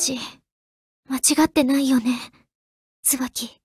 私、間違ってないよね、椿。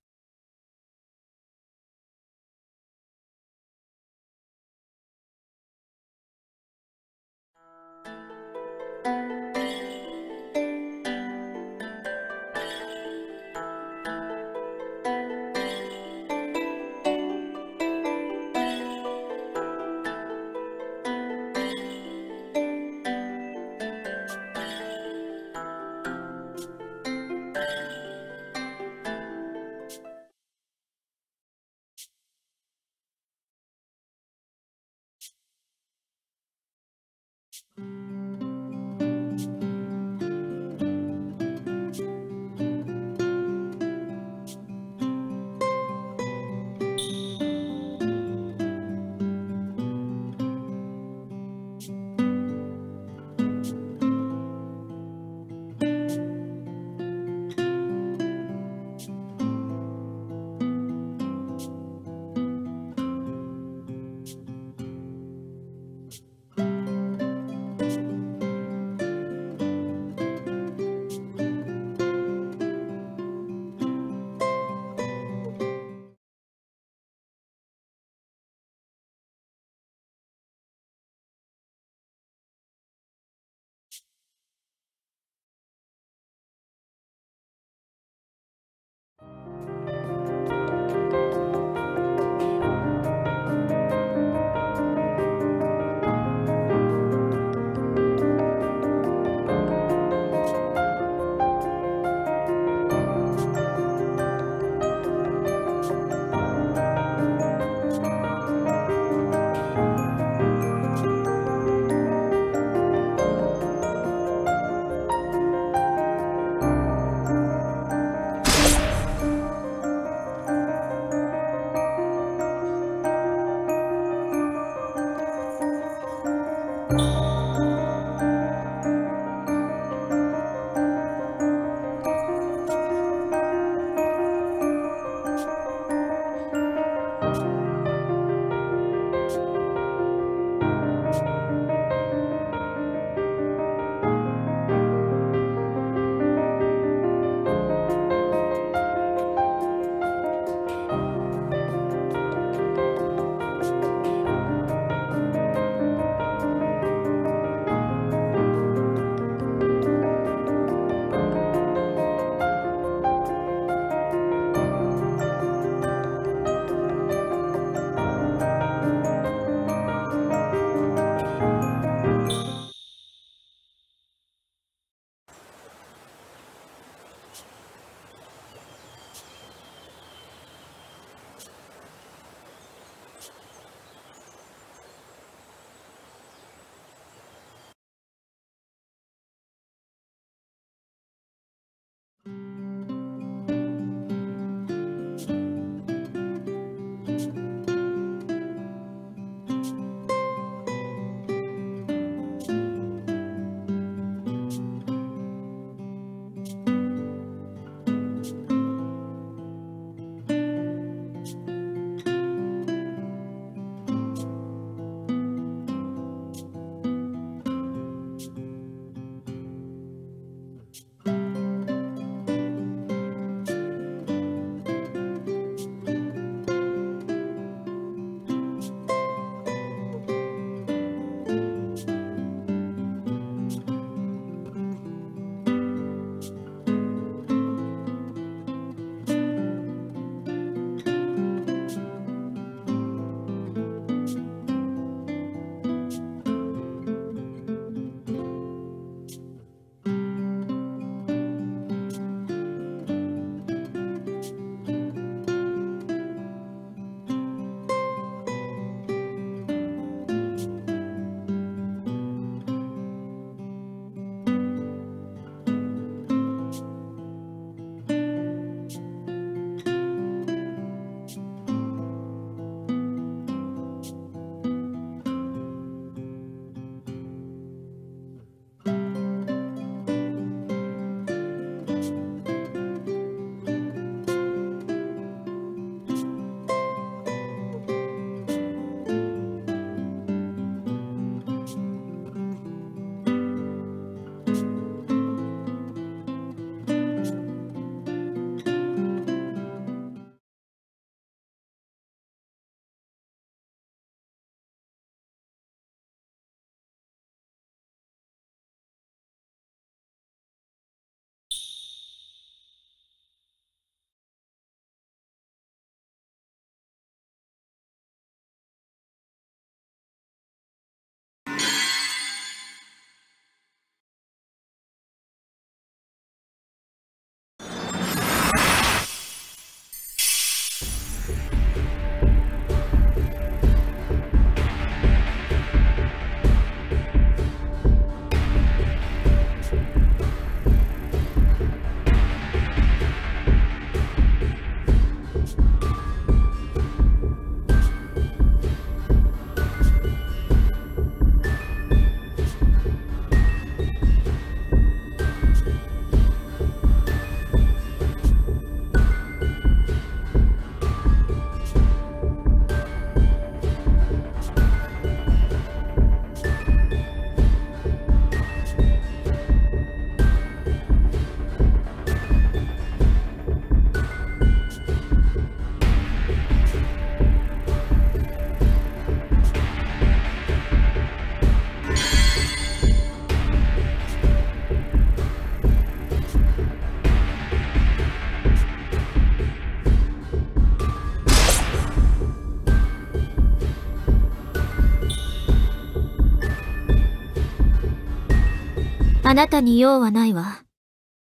あなたに用はないわ。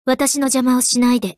私の邪魔をしないで。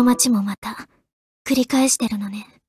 の街もまた、繰り返してるのね。